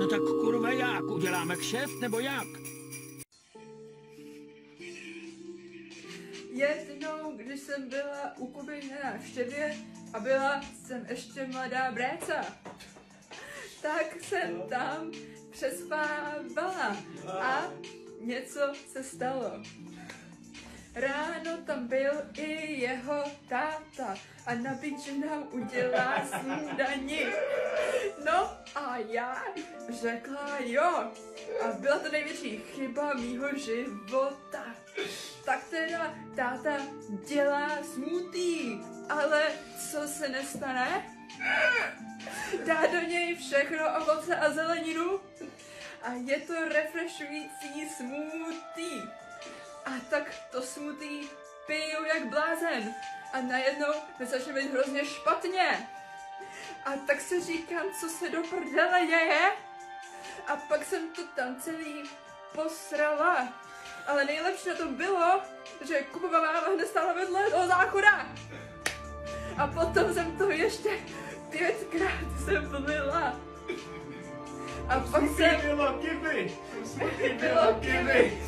No tak kurva jak? Uděláme kšeft nebo jak? Jednou, když jsem byla u Kuby na návštěvě a byla jsem ještě mladá bréca, tak jsem tam přespávala a něco se stalo. Ráno tam byl i jeho táta a že nám udělá snídani. Já řekla jo. A byla to největší chyba mýho života. Tak teda táta dělá smutý, ale co se nestane? Dá do něj všechno ovoce a zeleninu a je to refreshující smoothie. A tak to smutý piju jak blázen. A najednou mi začne být hrozně špatně. A tak se říkám, co se do prdele děje. A pak jsem to tam celý posrala. Ale nejlepší na tom bylo, že Kubova máma hned stála vedle toho záchoda. A potom jsem to ještě pětkrát zemlila. A pak jsem... bylo kiby! Bylo kiby.